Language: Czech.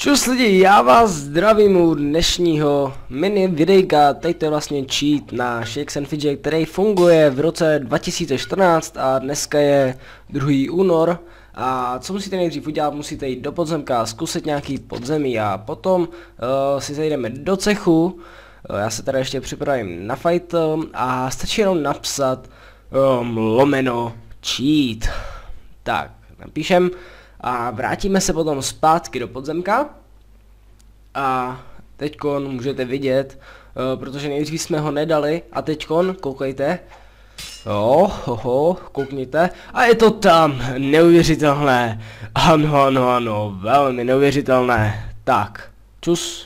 Čus lidi, já vás zdravím u dnešního mini videjka, teď to je vlastně cheat na Shakes and Fidget, který funguje v roce 2014 a dneska je 2. únor. A co musíte nejdřív udělat, musíte jít do podzemka, zkusit nějaký podzemí a potom uh, si zajdeme do cechu. Uh, já se tady ještě připravím na fight um, a stačí jenom napsat um, lomeno cheat. Tak, napíšem a vrátíme se potom zpátky do podzemka. A teďkon můžete vidět, uh, protože nejdřív jsme ho nedali a teďkon, koukejte. Jo, hoho, koukněte. A je to tam, neuvěřitelné. Ano, ano, ano, velmi neuvěřitelné. Tak, čus.